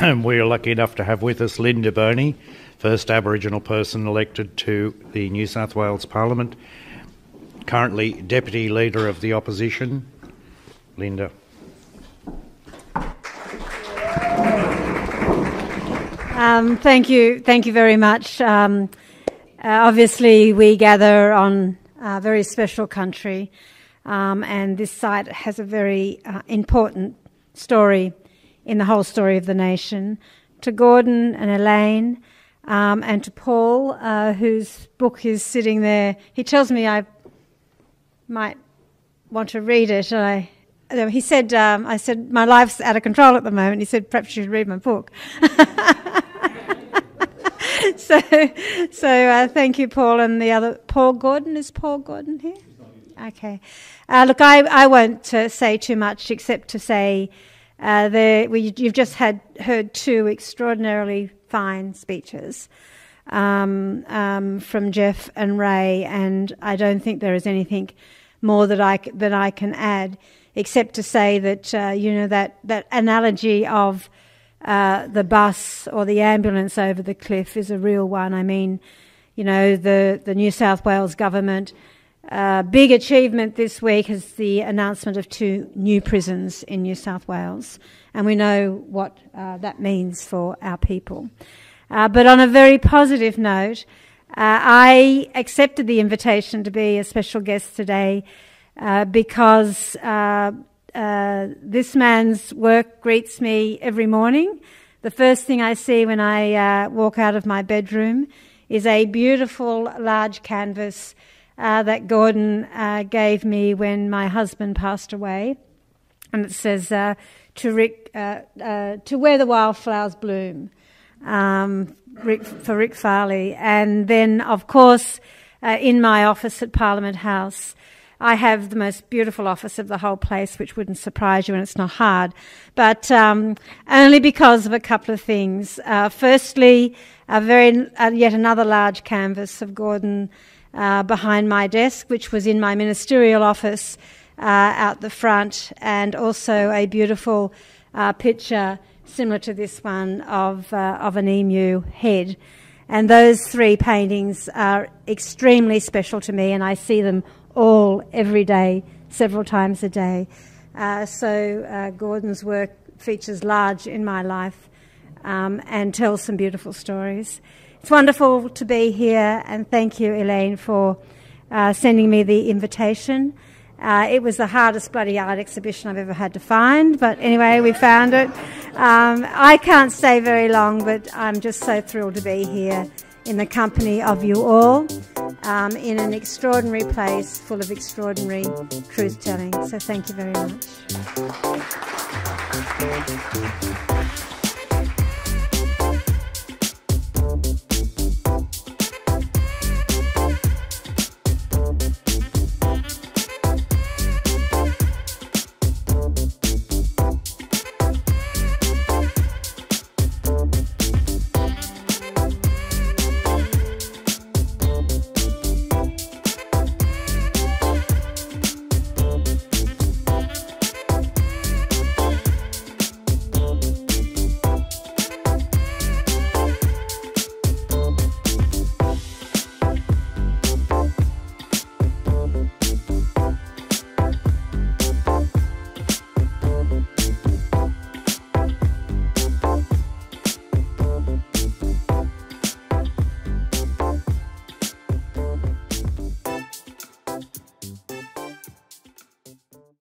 we're lucky enough to have with us Linda Burney, first Aboriginal person elected to the New South Wales Parliament, currently Deputy Leader of the Opposition. Linda. Um, thank you, thank you very much. Um, uh, obviously, we gather on a very special country, um, and this site has a very uh, important story in the whole story of the nation. To Gordon and Elaine, um, and to Paul, uh, whose book is sitting there. He tells me I might want to read it. I, he said, um, I said, my life's out of control at the moment. He said, perhaps you should read my book. so, so uh, thank you, Paul, and the other Paul Gordon. Is Paul Gordon here? Okay. Uh, look, I, I won't uh, say too much except to say uh, we, you've just had heard two extraordinarily fine speeches um, um, from Jeff and Ray, and I don't think there is anything more that I that I can add, except to say that uh, you know that that analogy of uh, the bus or the ambulance over the cliff is a real one. I mean, you know, the the New South Wales government uh, big achievement this week is the announcement of two new prisons in New South Wales, and we know what uh, that means for our people. Uh, but on a very positive note, uh, I accepted the invitation to be a special guest today uh, because this man's work greets me every morning. The first thing I see when I walk out of my bedroom is a beautiful large canvas uh, that Gordon uh, gave me when my husband passed away. And it says, uh, to, Rick, uh, uh, to where the wildflowers bloom, um, Rick, for Rick Farley. And then, of course, uh, in my office at Parliament House, I have the most beautiful office of the whole place, which wouldn't surprise you, and it's not hard. But um, only because of a couple of things. Uh, firstly, a very uh, yet another large canvas of Gordon uh, behind my desk, which was in my ministerial office uh, out the front, and also a beautiful uh, picture similar to this one of, uh, of an emu head. And those three paintings are extremely special to me, and I see them all every day, several times a day. Uh, so uh, Gordon's work features large in my life um, and tells some beautiful stories. It's wonderful to be here, and thank you, Elaine, for uh, sending me the invitation. Uh, it was the hardest bloody art exhibition I've ever had to find, but anyway, we found it. Um, I can't stay very long, but I'm just so thrilled to be here in the company of you all um, in an extraordinary place full of extraordinary truth telling. So, thank you very much.